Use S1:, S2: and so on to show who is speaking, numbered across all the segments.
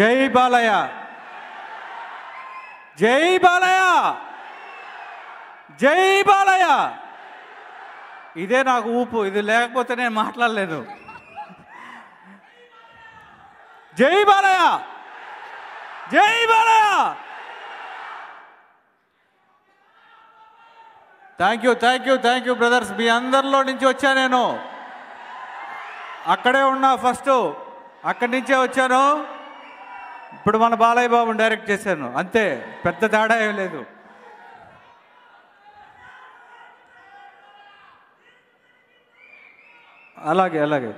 S1: జై బాలయ్య. జై బాలయ్య. జై బాలయ్య. ఇదే నాకు ఊపు ఇది లేకపోతే నేను మాట్లాడలేదు. జై బాలయ్య. జై Balayya. Thank you thank you thank you brothers. మీ అందరిలో నుంచి వచ్చా నేను? అక్కడే ఉన్నా ఫస్ట్. అక్కడి నుంచే వచ్చాను. ఇప్పుడు మన బాలయ్య బాబుని డైరెక్ట్ చేశాను. అంతే పెద్ద తేడా ఏం లేదు. అలాగే అలాగే.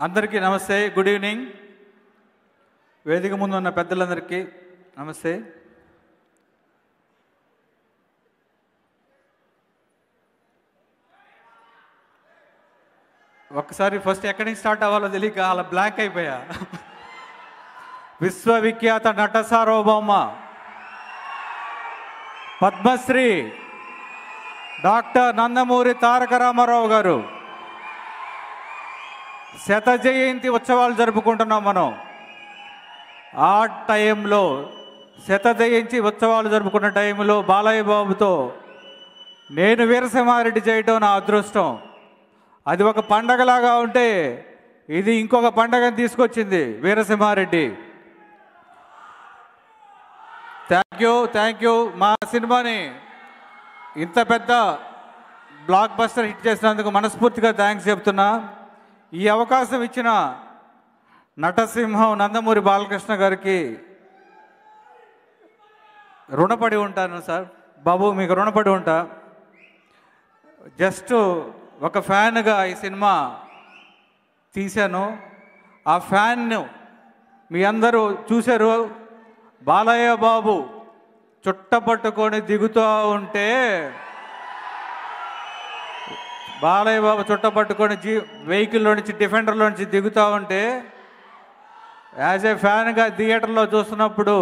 S1: అందరికీ నమస్తే గుడ్ ఈవినింగ్. వేదిక ముందు ఉన్న పెద్దలందరికీ నమస్తే. ఒక్కసారి ఫస్ట్ ఎక్కడి నుంచి స్టార్ట్ అవ్వాలో తెలియక అలా బ్లాంక్ అయిపోయా. విశ్వవిఖ్యాత నట సార్వభౌమ పద్మశ్రీ డాక్టర్ నందమూరి తారక రామారావు గారు. శత జయంతి ఉత్సవాలు జరుపుకుంటున్నాం మనం. ఆ టైంలో శత జయంతి ఉత్సవాలు జరుపుకున్న టైంలో బాలయ్య బాబుతో నేను వీరసింహారెడ్డి చేయటం నా అదృష్టం. అది ఒక పండగలాగా ఉంటే ఇది ఇంకొక పండగని తీసుకొచ్చింది Veera Simha Reddy. Thank you thank you మా సినిమాని ఇంత పెద్ద బ్లాక్ బస్టర్ హిట్ చేసినందుకు మనస్ఫూర్తిగా థ్యాంక్స్ చెప్తున్నా. ఈ అవకాశం ఇచ్చిన నటసింహం నందమూరి బాలకృష్ణ గారికి రుణపడి ఉంటాను సార్. బాబు మీకు రుణపడి ఉంటా. జస్ట్ ఒక ఫ్యాన్గా ఈ సినిమా తీశాను. ఆ ఫ్యాన్ను మీ అందరూ చూశారు. బాలయ్య బాబు చుట్టపట్టుకొని దిగుతూ ఉంటే బాలయ్య బాబు చుట్టపట్టుకొని జీ వెహికల్లో నుంచి డిఫెండర్లో నుంచి దిగుతూ ఉంటే యాజ్ ఏ ఫ్యాన్గా థియేటర్లో చూస్తున్నప్పుడు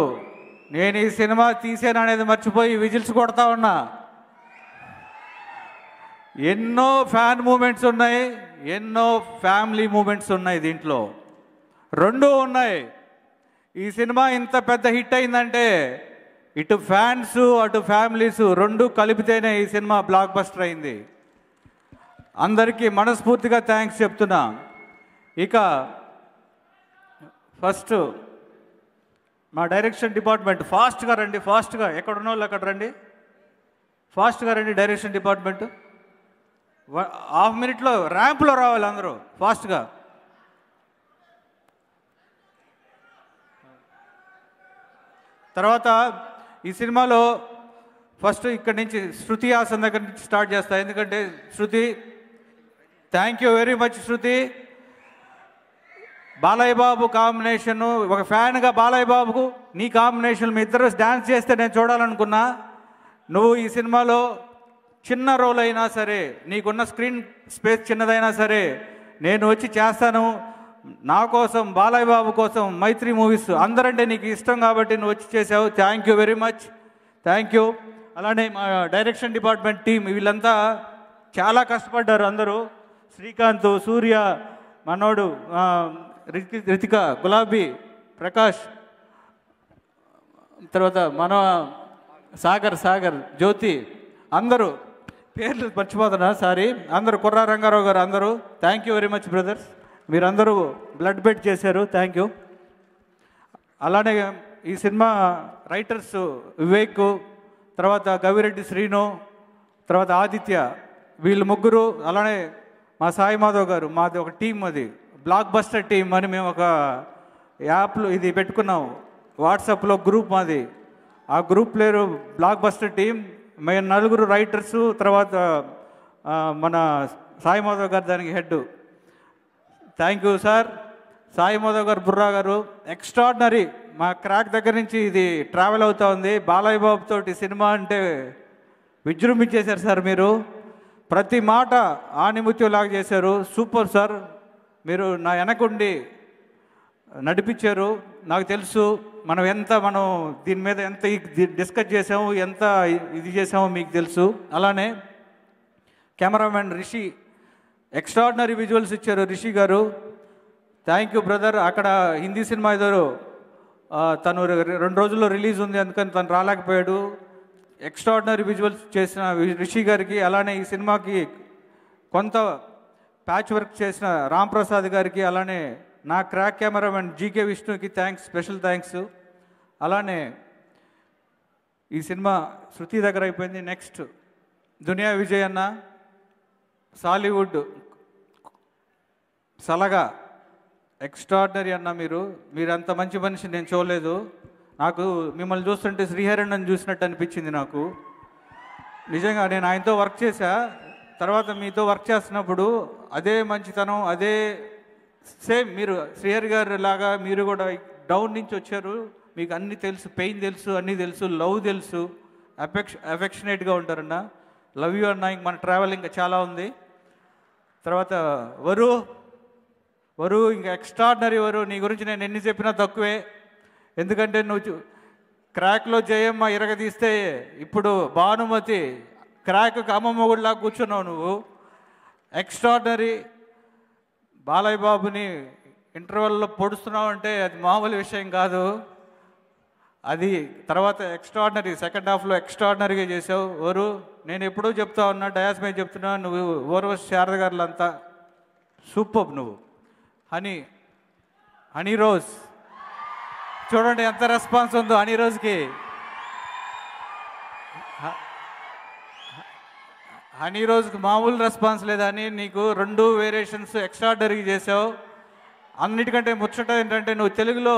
S1: నేను ఈ సినిమా తీసాను అనేది మర్చిపోయి విజిల్స్ కొడతా ఉన్నా. ఎన్నో ఫ్యాన్ మూమెంట్స్ ఉన్నాయి ఎన్నో ఫ్యామిలీ మూమెంట్స్ ఉన్నాయి దీంట్లో. రెండు ఉన్నాయి. ఈ సినిమా ఇంత పెద్ద హిట్ అయిందంటే ఇటు ఫ్యాన్స్ అటు ఫ్యామిలీస్ రెండు కలిపితేనే ఈ సినిమా బ్లాక్ బస్టర్ అయింది. అందరికీ మనస్ఫూర్తిగా థ్యాంక్స్ చెప్తున్నా. ఇక ఫస్ట్ మా డైరెక్షన్ డిపార్ట్మెంట్ ఫాస్ట్గా రండి ఫాస్ట్గా ఎక్కడ ఉన్న వాళ్ళు అక్కడ రండి. ఫాస్ట్గా రండి డైరెక్షన్ డిపార్ట్మెంట్ హాఫ్ మినిట్లో ర్యాంప్లో రావాలి అందరూ ఫాస్ట్గా. తర్వాత ఈ సినిమాలో ఫస్ట్ ఇక్కడి నుంచి శృతి హాసన్ దగ్గర నుంచి స్టార్ట్ చేస్తా. ఎందుకంటే Shruti thank you very much Shruti. Balayya Babu combination ఒక ఫ్యాన్గా బాలయ్య బాబుకు నీ కాంబినేషన్ మీ ఇద్దరు డ్యాన్స్ చేస్తే నేను చూడాలనుకున్నా. నువ్వు ఈ సినిమాలో చిన్న రోల్ అయినా సరే నీకున్న స్క్రీన్ స్పేస్ చిన్నదైనా సరే నేను వచ్చి చేస్తాను. నా కోసం బాలయ్య బాబు కోసం మైత్రి మూవీస్ అందరంటే నీకు ఇష్టం కాబట్టి నువ్వు వచ్చి చేసావు. Thank you very much thank you అలానే మా డైరెక్షన్ డిపార్ట్మెంట్ టీం వీళ్ళంతా చాలా కష్టపడ్డారు అందరూ. శ్రీకాంత్ సూర్య మనోడు రితిక గులాబీ ప్రకాష్ తర్వాత మన సాగర్ సాగర్ జ్యోతి అందరూ. పేర్లు మర్చిపోతున్నా సారీ. అందరూ కుర్రా రంగారావు గారు అందరూ thank you very much brothers మీరందరూ బ్లడ్ బెట్ చేశారు థ్యాంక్ యూ అలానే ఈ సినిమా రైటర్స్ వివేక్ తర్వాత గవిరెడ్డి శ్రీను తర్వాత ఆదిత్య వీళ్ళు ముగ్గురు అలానే మా సాయి మాధవ్ గారు మాది ఒక టీం అది. బ్లాక్ బస్టర్ టీం అని మేము ఒక యాప్లో ఇది పెట్టుకున్నాం. వాట్సాప్లో గ్రూప్ మాది. ఆ గ్రూప్ పేరు బ్లాక్ బస్టర్ టీం మేము నలుగురు రైటర్సు తర్వాత మన సాయి మాధవ్ గారు దానికి head. Thank you sir Sai Madhav గారు బుర్రా గారు ఎక్స్ట్రాడినరీ మా క్రాక్ దగ్గర నుంచి ఇది ట్రావెల్ అవుతూ ఉంది. బాలయ్య బాబు తోటి సినిమా అంటే విజృంభించేశారు సార్ మీరు. ప్రతి మాట ఆనిముత్యంలాగా చేశారు. సూపర్ సార్ మీరు నా వెనకుండి నడిపించారు. నాకు తెలుసు మనం ఎంత మనం దీని మీద ఎంత డిస్కస్ చేసాము ఎంత ఇది చేసామో మీకు తెలుసు. అలానే కెమెరామెన్ రిషి ఎక్స్ట్రాడినరీ విజువల్స్ ఇచ్చారు రిషి గారు. థ్యాంక్ యూ బ్రదర్ అక్కడ హిందీ సినిమా ఏదో తను రెండు రోజుల్లో రిలీజ్ ఉంది అందుకని తను రాలేకపోయాడు. ఎక్స్ట్రాడినరీ విజువల్స్ చేసిన రిషి గారికి అలానే ఈ సినిమాకి కొంత ప్యాచ్ వర్క్ చేసిన రామ్ ప్రసాద్ గారికి అలానే నా క్రాక్ కెమెరామెన్ జీకే విష్ణుకి థ్యాంక్స్ స్పెషల్ థ్యాంక్స్. అలానే ఈ సినిమా శృతి దగ్గర అయిపోయింది. నెక్స్ట్ దునియా విజయ్ అన్న సాలీవుడ్ సలగా ఎక్స్ట్రాడినరీ అన్న మీరు. మీరు అంత మంచి మనిషి నేను చూడలేదు. నాకు మిమ్మల్ని చూస్తుంటే శ్రీహరణ్ చూసినట్టు అనిపించింది నాకు. నిజంగా నేను ఆయనతో వర్క్ చేశా. తర్వాత మీతో వర్క్ చేస్తున్నప్పుడు అదే మంచితనం అదే సేమ్ మీరు శ్రీహరి గారు లాగా మీరు కూడా డౌన్ నుంచి వచ్చారు. మీకు అన్ని తెలుసు పెయిన్ తెలుసు అన్నీ తెలుసు లవ్ తెలుసు. అఫెక్ష అఫెక్షనేట్గా ఉంటారన్న. లవ్ యూ అన్న ఇంక మన ట్రావెల్ ఇంకా చాలా ఉంది. తర్వాత వరు వరు ఇంకా ఎక్స్ట్రాడినరీ వరు నీ గురించి నేను ఎన్ని చెప్పినా తక్కువే. ఎందుకంటే నువ్వు క్రాక్లో జయమ్మ ఇరగదీస్తే ఇప్పుడు భానుమతి క్రాక్ అమ్మమ్మ గుడిలా కూర్చున్నావు నువ్వు. ఎక్స్ట్రాడినరీ బాలయ్య బాబుని ఇంటర్వెల్లో పొడుస్తున్నావు అంటే అది మామూలు విషయం కాదు. అది తర్వాత ఎక్స్ట్రాడినరీ సెకండ్ హాఫ్లో ఎక్స్ట్రాడినరీగా చేసావు. ఓరు నేను ఎప్పుడూ చెప్తా ఉన్నా డయాస్ మీద చెప్తున్నా నువ్వు ఓర్వస్ శారద గారులంతా సూపర్ నువ్వు. Honey Honey Rose. చూడండి ఎంత రెస్పాన్స్ ఉందో హనీ రోజ్కి. హనీ రోజుకి మామూలు రెస్పాన్స్ లేదని నీకు రెండు వేరియేషన్స్ ఎక్స్ట్రాడరీ చేసావు. అన్నిటికంటే ముచ్చట ఏంటంటే నువ్వు తెలుగులో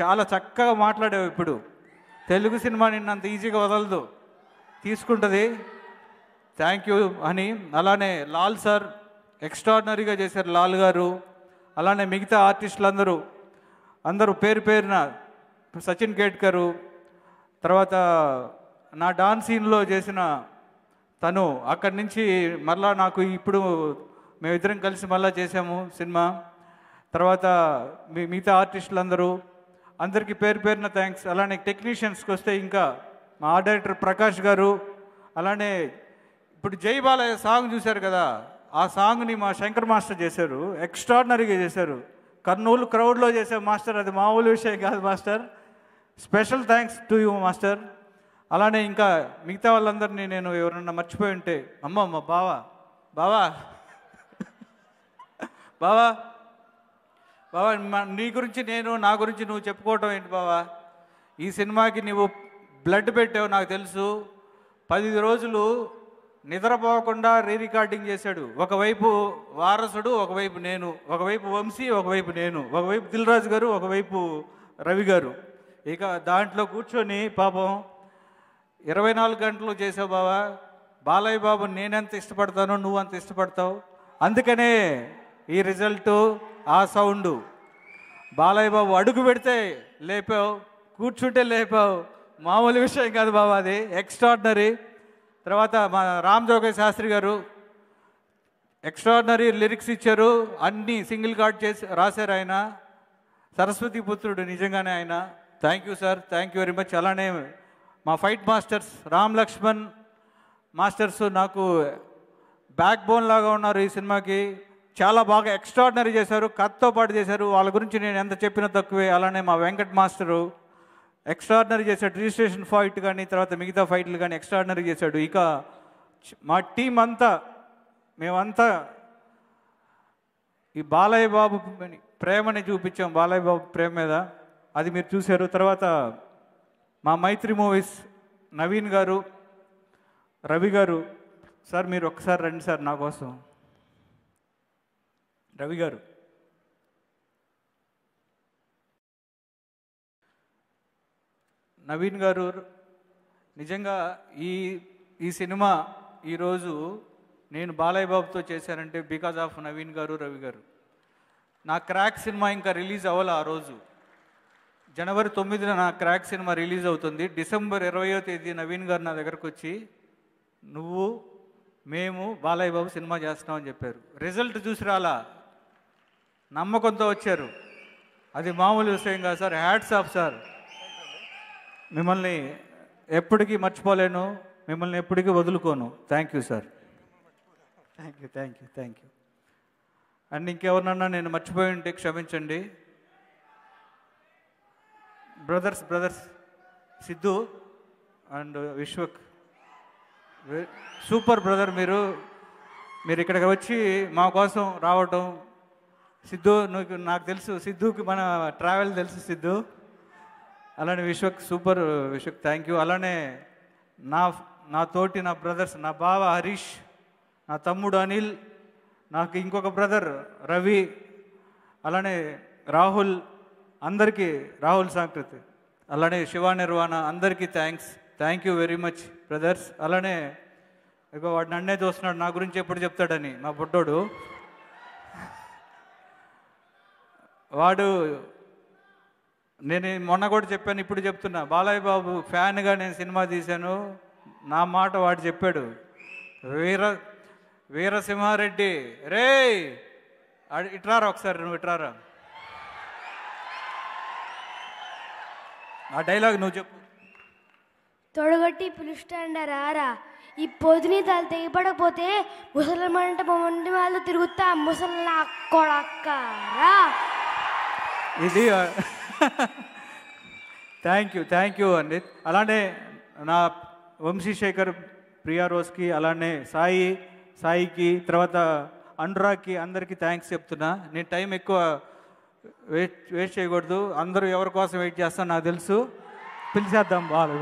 S1: చాలా చక్కగా మాట్లాడావు ఇప్పుడు. తెలుగు సినిమా నిన్ను అంత ఈజీగా వదలదు. తీసుకుంటుంది. థ్యాంక్ యూ అని అలానే లాల్ సార్ ఎక్స్ట్రాడినరీగా చేశారు లాల్ గారు. అలానే మిగతా ఆర్టిస్టులు అందరూ అందరూ పేరు పేరున సచిన్ కేట్కరు తర్వాత నా డాన్స్ సీన్లో చేసిన తను అక్కడి నుంచి మరలా నాకు ఇప్పుడు మేమిద్దరం కలిసి మళ్ళా చేసాము సినిమా. తర్వాత మీ మిగతా ఆర్టిస్టులు అందరూ అందరికీ పేరు పేరున థ్యాంక్స్ అలానే టెక్నీషియన్స్కి వస్తే ఇంకా మా ఆర్ట్ డైరెక్టర్ ప్రకాష్ గారు అలానే ఇప్పుడు జై బాలయ్య సాంగ్ చూశారు కదా ఆ సాంగ్ని మా శంకర్ మాస్టర్ చేశారు ఎక్స్ట్రాడినరీగా చేశారు. కర్నూలు క్రౌడ్లో చేసే మాస్టర్ అది మామూలు విషయం కాదు master. Special thanks to you master. అలానే ఇంకా మిగతా వాళ్ళందరినీ నేను ఎవరన్నా మర్చిపోయి ఉంటే అమ్మ అమ్మ బావా బావా బావా బావా నీ గురించి నేను నా గురించి నువ్వు చెప్పుకోవటం ఏంటి బావా? ఈ సినిమాకి నువ్వు బ్లడ్ పెట్టావు నాకు తెలుసు. పది రోజులు నిద్రపోకుండా రీ రికార్డింగ్ చేశాడు. ఒకవైపు వారసుడు ఒకవైపు నేను ఒకవైపు వంశీ ఒకవైపు నేను ఒకవైపు దిల్రాజు గారు ఒకవైపు రవి గారు. ఇక దాంట్లో కూర్చొని పాపం ఇరవై నాలుగు గంటలు చేసావు బావా. బాలయ్య బాబు నేనెంత ఇష్టపడతానో నువ్వు అంత ఇష్టపడతావు. అందుకనే ఈ రిజల్టు ఆ సౌండు బాలయ్య బాబు అడుగు పెడితే లేపావు కూర్చుంటే లేపావు. మామూలు విషయం కాదు బాబు అది. ఎక్స్ట్రాడినరీ తర్వాత మా రామ్ జోగయ్య శాస్త్రి గారు ఎక్స్ట్రాడినరీ లిరిక్స్ ఇచ్చారు. అన్నీ సింగిల్ కార్డ్ చేసి రాశారు ఆయన. సరస్వతి పుత్రుడు నిజంగానే ఆయన. Thank you sir thank you very much అలానే మా fight masters Ram Lakshman masters నాకు బ్యాక్ బోన్ లాగా ఉన్నారు ఈ సినిమాకి. చాలా బాగా ఎక్స్ట్రాడినరీ చేశారు. కత్తో పాటు చేశారు. వాళ్ళ గురించి నేను ఎంత చెప్పినా తక్కువే. అలానే మా వెంకట్ మాస్టరు ఎక్స్ట్రాడినరీ చేశాడు. రిజిస్ట్రేషన్ ఫైట్ కానీ తర్వాత మిగతా ఫైట్లు కానీ ఎక్స్ట్రాడినరీ చేశాడు. ఇక మా టీం అంతా మేమంతా ఈ బాలయ్య బాబు ప్రేమని చూపించాం. బాలయ్య బాబు ప్రేమ మీద. అది మీరు చూశారు. తర్వాత మా మైత్రి మూవీస్ నవీన్ గారు రవి గారు. సార్ మీరు ఒక్కసారి రండి సార్ నా కోసం. రవి గారు. నవీన్ గారు నిజంగా ఈ ఈ సినిమా ఈరోజు నేను బాలయ్య బాబుతో చేశానంటే బికాజ్ ఆఫ్ నవీన్ గారు రవి గారు. నా క్రాక్ సినిమా ఇంకా రిలీజ్ అవ్వాలి ఆ రోజు. జనవరి తొమ్మిదిన నా క్రాక్ సినిమా రిలీజ్ అవుతుంది. డిసెంబర్ ఇరవయో తేదీ నవీన్ గారు నా దగ్గరకు వచ్చి నువ్వు మేము బాలయ్య బాబు సినిమా చేస్తున్నామని చెప్పారు. రిజల్ట్ చూసి రాలా. నమ్మకంతో వచ్చారు. అది మామూలు విషయం కాదు సార్. Hats off sir. మిమ్మల్ని ఎప్పటికీ మర్చిపోలేను. మిమ్మల్ని ఎప్పటికీ వదులుకోను. Thank you sir. Thank you thank you thank you. And ఇంకెవరినన్నా నేను మర్చిపోయి ఉంటే క్షమించండి. Brothers brothers Siddhu and Vishwak. Super brother మీరు. మీరు ఇక్కడికి వచ్చి మా కోసం రావటం. సిద్ధు నువ్వు నాకు తెలుసు సిద్ధుకి మన ట్రావెల్ తెలుసు సిద్ధు. అలానే Vishwak super Vishwak thank you అలానే నా నా తోటి నా బ్రదర్స్ నా బావ హరీష్ నా తమ్ముడు అనిల్ నాకు ఇంకొక బ్రదర్ రవి అలానే రాహుల్ అందరికీ రాహుల్ సాంకృతి అలానే శివ నిర్వాణ అందరికీ thanks thank you very much brothers అలానే ఇక వాడు నన్నే చూస్తున్నాడు నా గురించి ఎప్పుడు చెప్తాడని మా బుడ్డోడు. వాడు నేను మొన్న కూడా చెప్పాను ఇప్పుడు చెప్తున్నా. బాలయ్య బాబు ఫ్యాన్గా నేను సినిమా తీశాను నా మాట వాడు చెప్పాడు. వీర వీరసింహారెడ్డి రే ఇట్రారా ఒకసారి నువ్వు ఇట్రారా ఆ డైలాగ్ నువ్వు చెప్పు.
S2: తొడగొట్టి పిలుస్తాండా రారా. ఈ పొదిని తల తెగిపడకపోతే ముసలి మంట మొండి వాళ్ళు తిరుగుతా ముసలి కొడక్కరా
S1: ఇది థ్యాంక్ యూ థ్యాంక్ యూ అండి అలానే నా వంశీశేఖర్ ప్రియా రోజ్కి అలానే సాయి సాయికి తర్వాత అనురాగ్కి అందరికీ థ్యాంక్స్ చెప్తున్నా. నేను టైం ఎక్కువ వెయిట్ వేస్ట్ చేయకూడదు. అందరూ ఎవరి కోసం వెయిట్ చేస్తాను నాకు తెలుసు. పిలిచేద్దాం బాగా